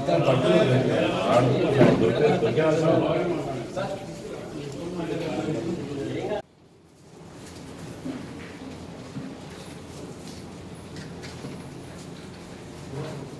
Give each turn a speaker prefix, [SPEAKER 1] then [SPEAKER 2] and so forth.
[SPEAKER 1] 일단 발표해야 되는데 안으로 잘 넓게 넓게 하죠.
[SPEAKER 2] Thank
[SPEAKER 3] you.